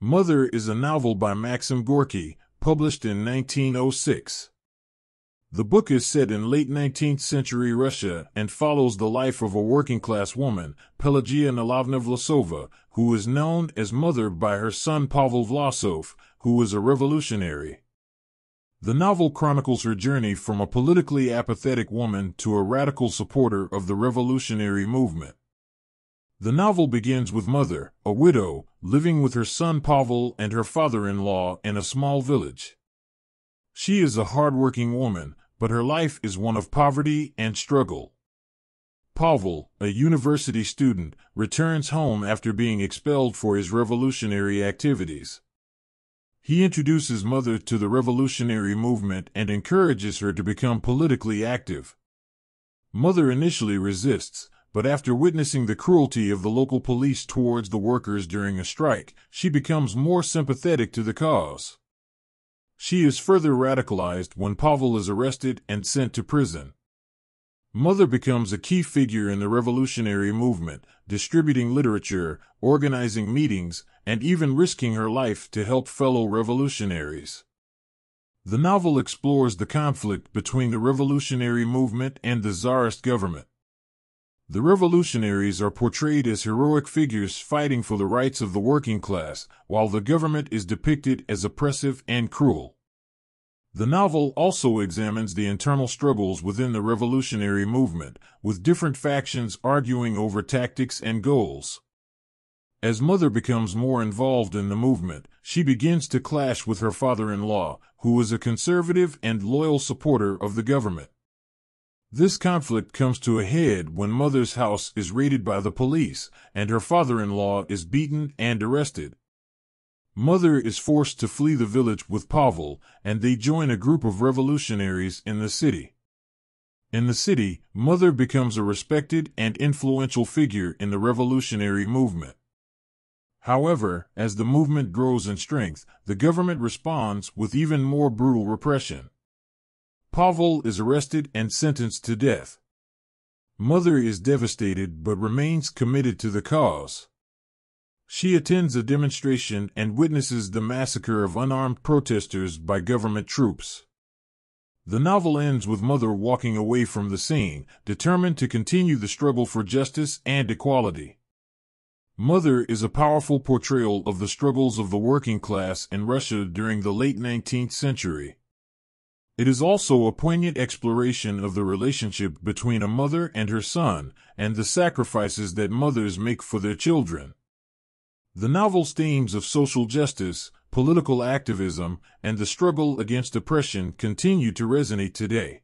Mother is a novel by Maxim Gorky, published in 1906. The book is set in late 19th century Russia and follows the life of a working class woman, Pelagia Nilovna Vlasova, who is known as Mother by her son Pavel Vlasov, who was a revolutionary. The novel chronicles her journey from a politically apathetic woman to a radical supporter of the revolutionary movement. The novel begins with Mother, a widow, living with her son Pavel and her father-in-law in a small village. She is a hard-working woman, but her life is one of poverty and struggle. Pavel, a university student, returns home after being expelled for his revolutionary activities. He introduces Mother to the revolutionary movement and encourages her to become politically active. Mother initially resists, but after witnessing the cruelty of the local police towards the workers during a strike, she becomes more sympathetic to the cause. She is further radicalized when Pavel is arrested and sent to prison. Mother becomes a key figure in the revolutionary movement, distributing literature, organizing meetings, and even risking her life to help fellow revolutionaries. The novel explores the conflict between the revolutionary movement and the czarist government. The revolutionaries are portrayed as heroic figures fighting for the rights of the working class, while the government is depicted as oppressive and cruel. The novel also examines the internal struggles within the revolutionary movement, with different factions arguing over tactics and goals. As Mother becomes more involved in the movement, she begins to clash with her father-in-law, who is a conservative and loyal supporter of the government. This conflict comes to a head when Mother's house is raided by the police, and her father-in-law is beaten and arrested. Mother is forced to flee the village with Pavel, and they join a group of revolutionaries in the city. In the city, Mother becomes a respected and influential figure in the revolutionary movement. However, as the movement grows in strength, the government responds with even more brutal repression. Pavel is arrested and sentenced to death. Mother is devastated but remains committed to the cause. She attends a demonstration and witnesses the massacre of unarmed protesters by government troops. The novel ends with Mother walking away from the scene, determined to continue the struggle for justice and equality. Mother is a powerful portrayal of the struggles of the working class in Russia during the late 19th century. It is also a poignant exploration of the relationship between a mother and her son, and the sacrifices that mothers make for their children. The novel's themes of social justice, political activism, and the struggle against oppression continue to resonate today.